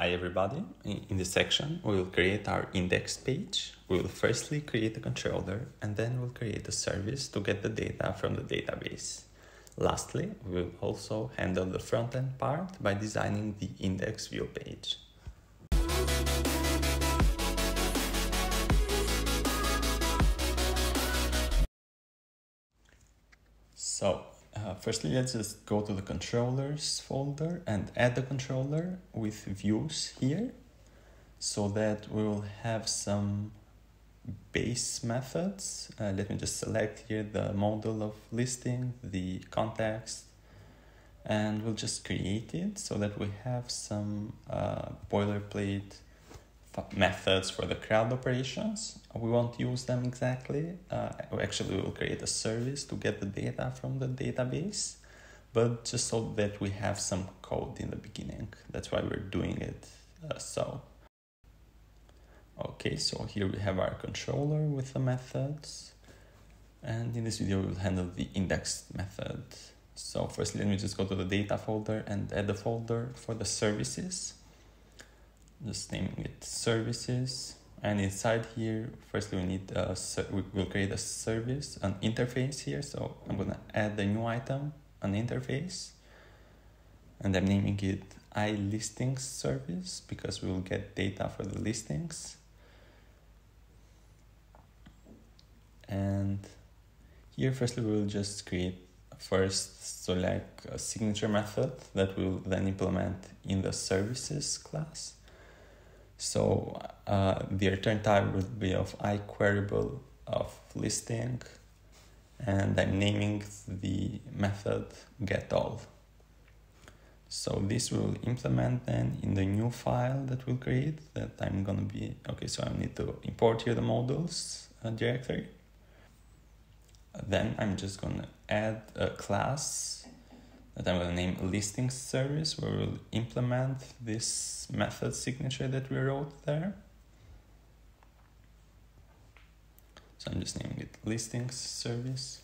Hi everybody, in this section we will create our index page. We will firstly create a controller and then we'll create a service to get the data from the database. Lastly, we will also handle the front-end part by designing the index view page. So, firstly, let's just go to the controllers folder and add the controller with views here so that we will have some base methods. Uh, let me just select here the model of listing, the context, and we'll just create it so that we have some uh, boilerplate methods for the CRUD operations. We won't use them exactly. Uh, actually, we will create a service to get the data from the database, but just so that we have some code in the beginning. That's why we're doing it uh, so. Okay, so here we have our controller with the methods. And in this video, we'll handle the index method. So firstly, let me just go to the data folder and add the folder for the services just naming it services. And inside here firstly we need a we will create a service an interface here. So i'm going to add a new item an interface. And i'm naming it i listings service because we will get data for the listings. And here firstly we will just create first select a signature method that we will then implement in the services class so uh, the return type will be of iQueryable of listing and I'm naming the method getAll. So this will implement then in the new file that we'll create that I'm gonna be, okay, so I need to import here the models uh, directory. Then I'm just gonna add a class that I'm going to name listing service where we'll implement this method signature that we wrote there. So I'm just naming it listings service.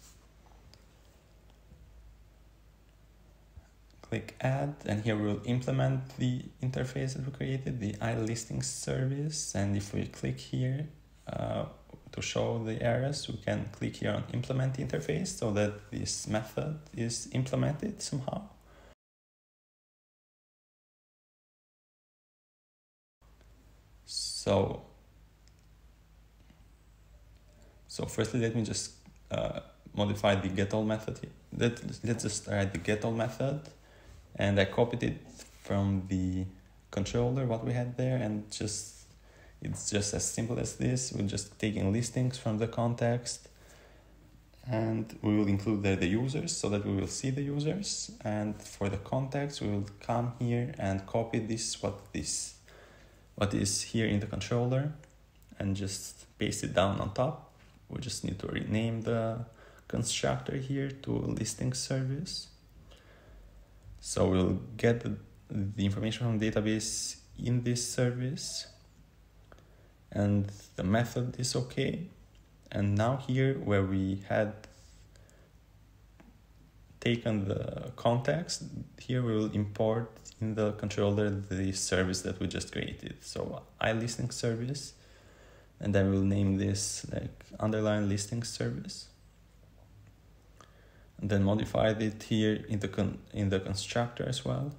Click add and here we'll implement the interface that we created, the iListings service. And if we click here, uh, to show the errors, we can click here on implement interface so that this method is implemented somehow. So, so firstly, let me just uh, modify the getAll method. Let, let's just write the getAll method and I copied it from the controller, what we had there, and just it's just as simple as this. We're just taking listings from the context and we will include there the users so that we will see the users. And for the context, we will come here and copy this, what this, what is here in the controller and just paste it down on top. We just need to rename the constructor here to listing service. So we'll get the, information from the database in this service and the method is okay. And now here where we had taken the context, here we will import in the controller the service that we just created. So iListing service, and then we'll name this like underline listing service. And then modify it here in the con in the constructor as well.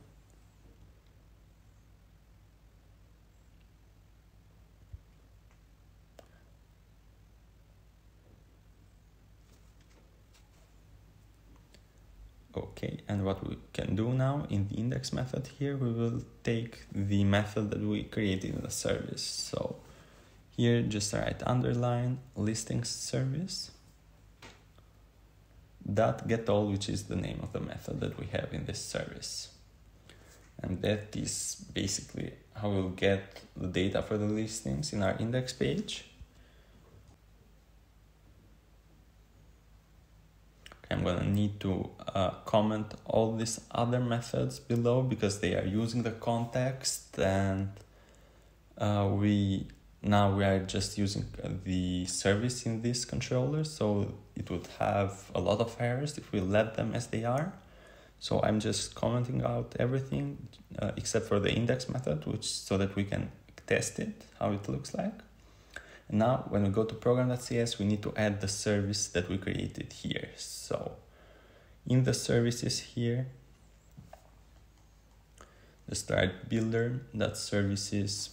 Okay, and what we can do now in the index method here, we will take the method that we created in the service. So here just write underline listing service dot get all, which is the name of the method that we have in this service. And that is basically how we'll get the data for the listings in our index page. I'm gonna need to uh, comment all these other methods below because they are using the context and uh, we now we are just using the service in this controller so it would have a lot of errors if we let them as they are So I'm just commenting out everything uh, except for the index method, which so that we can test it, how it looks like. Now when we go to program.cs, we need to add the service that we created here. So in the services here, the start builder that services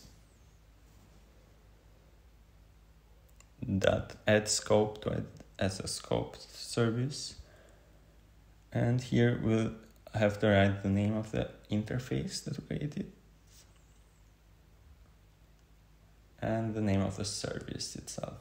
that add scope to add as a scoped service and here we'll have to write the name of the interface that we created and the name of the service itself.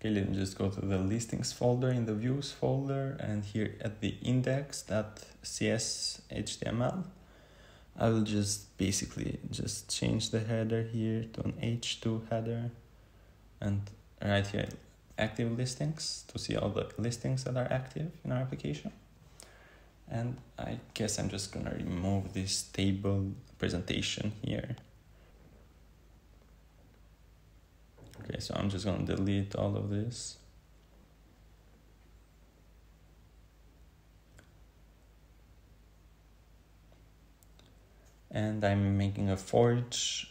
Okay, let me just go to the listings folder in the views folder and here at the index.cs HTML, I will just basically just change the header here to an H2 header and right here active listings to see all the listings that are active in our application. And I guess I'm just gonna remove this table presentation here. Okay, so I'm just gonna delete all of this. And I'm making a for each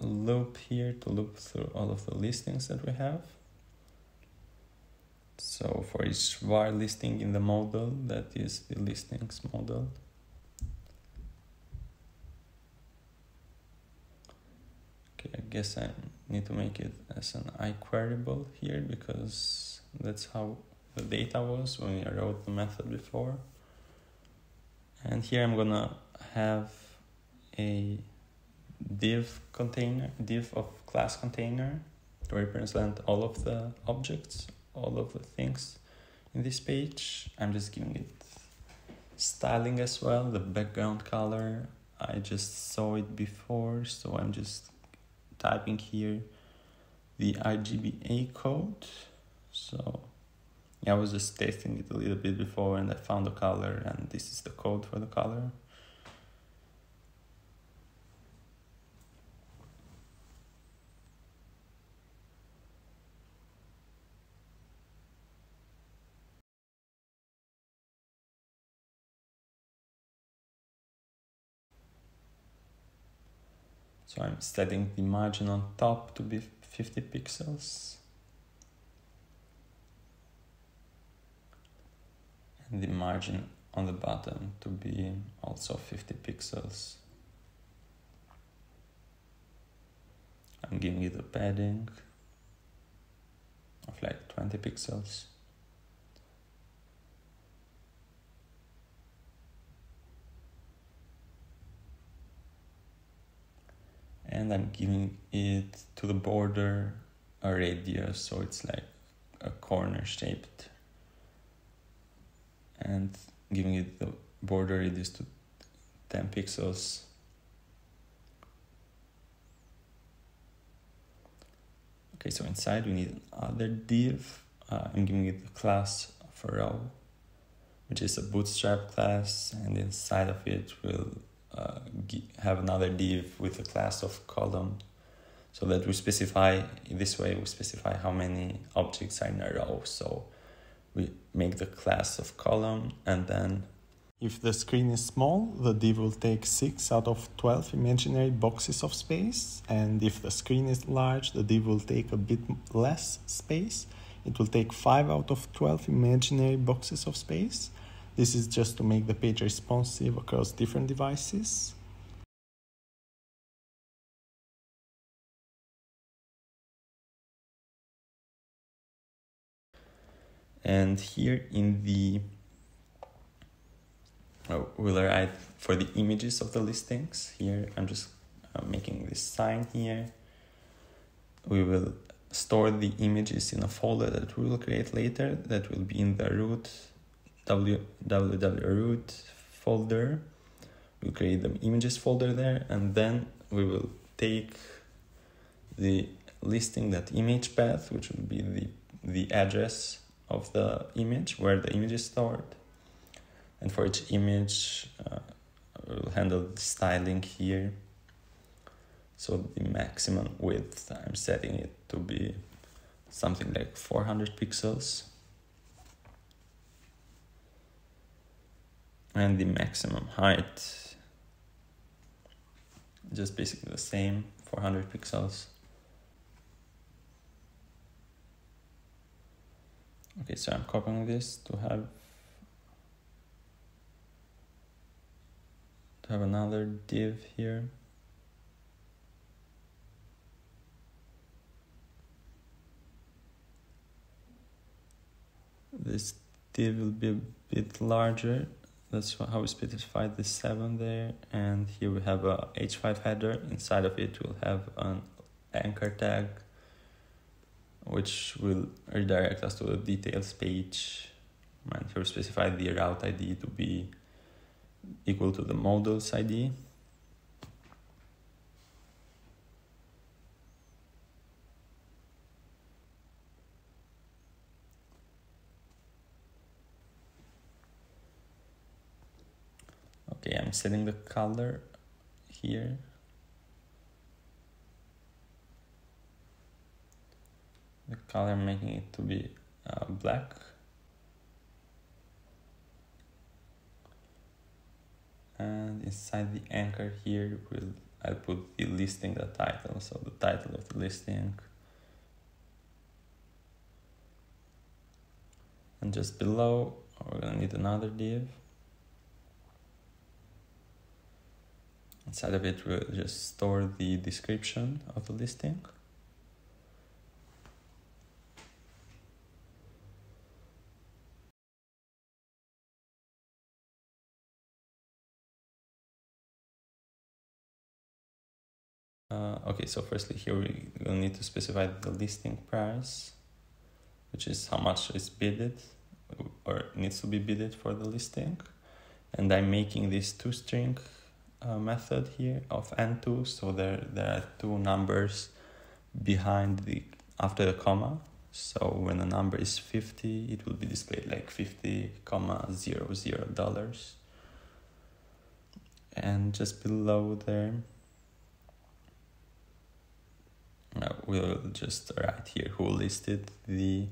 loop here to loop through all of the listings that we have. So for each var listing in the model, that is the listings model. Okay, I guess I need to make it as an iQueryable here because that's how the data was when I wrote the method before. And here I'm gonna have a div container, div of class container to represent all of the objects all of the things in this page. I'm just giving it styling as well, the background color. I just saw it before, so I'm just typing here the RGBA code. So yeah, I was just testing it a little bit before and I found the color and this is the code for the color. So I'm setting the margin on top to be 50 pixels. And the margin on the bottom to be also 50 pixels. I'm giving it a padding of like 20 pixels. And I'm giving it to the border a radius so it's like a corner shaped. And giving it the border radius to 10 pixels. Okay so inside we need another div. Uh, I'm giving it the class of a row which is a bootstrap class and inside of it will uh, have another div with a class of column so that we specify this way we specify how many objects are in a row so we make the class of column and then if the screen is small, the div will take 6 out of 12 imaginary boxes of space, and if the screen is large, the div will take a bit less space. It will take 5 out of 12 imaginary boxes of space, this is just to make the page responsive across different devices. And here in the, oh, we'll write for the images of the listings. Here I'm just uh, making this sign here. We will store the images in a folder that we will create later that will be in the root wwwroot folder. We'll create the images folder there and then we will take the listing that image path, which will be the, the address of the image where the image is stored. And for each image, uh, we'll handle the styling here. So the maximum width, I'm setting it to be something like 400 pixels. And the maximum height, just basically the same, 400 pixels. Okay, so I'm copying this to have to have another div here. This div will be a bit larger. That's how we specified the 7 there. And here we have a h5 header. Inside of it, we'll have an anchor tag, which will redirect us to the details page. And here we specify the route ID to be equal to the models ID. Okay, I'm setting the color here. The color making it to be uh, black. And inside the anchor here, will I'll put the listing, the title, so the title of the listing. And just below, we're gonna need another div. Inside of it, we'll just store the description of the listing. Uh, okay, so firstly here we will need to specify the listing price, which is how much is bidded or needs to be bidded for the listing. And I'm making this toString uh, method here of n2, so there, there are two numbers behind the after the comma. So when a number is 50, it will be displayed like 50 comma 00 dollars. And just below there, uh, we'll just write here who listed the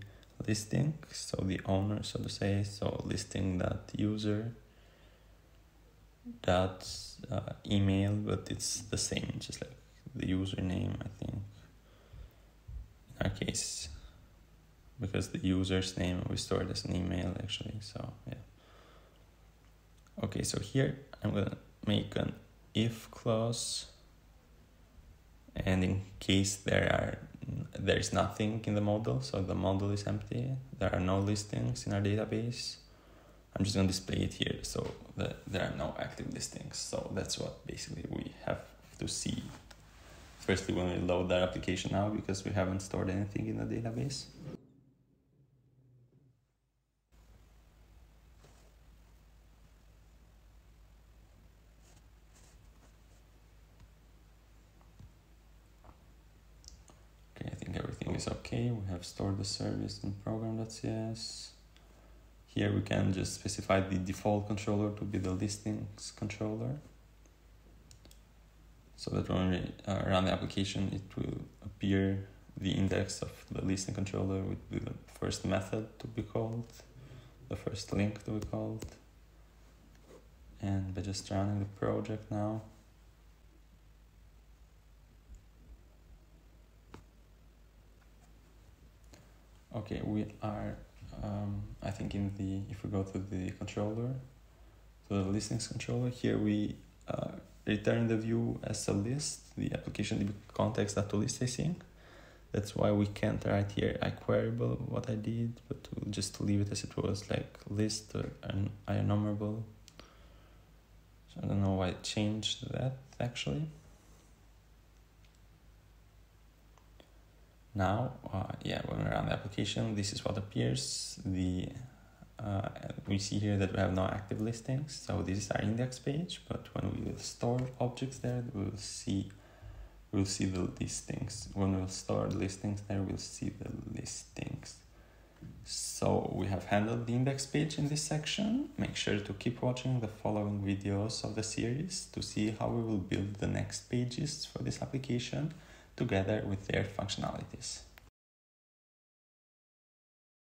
listing so the owner so to say so listing that user dot uh, email but it's the same just like the username i think in our case. Because the user's name we stored as an email actually so yeah. Okay so here i'm gonna make an if clause. And in case there are there is nothing in the model so the model is empty there are no listings in our database i'm just to display it here so that there are no active listings so that's what basically we have to see firstly when we load our application now because we haven't stored anything in the database Okay, I think everything is okay. We have stored the service in program.cs. Here we can just specify the default controller to be the listings controller. So that when we uh, run the application, it will appear the index of the listing controller would be the first method to be called, the first link to be called. And by just running the project now, Okay, we are, um, I think in the, if we go to the controller, to the listings controller, here we uh, return the view as a list, the application context that to list async. That's why we can't write here iQueryable what I did, but we'll just leave it as it was, like list or an IEnumerable. So I don't know why I changed that actually. Now, uh, yeah, when we run the application, this is what appears. The uh, we see here that we have no active listings, so this is our index page. But when we will store objects there, we'll see we'll see the listings. When we'll store listings there, we'll see the listings. So we have handled the index page in this section. Make sure to keep watching the following videos of the series to see how we will build the next pages for this application together with their functionalities.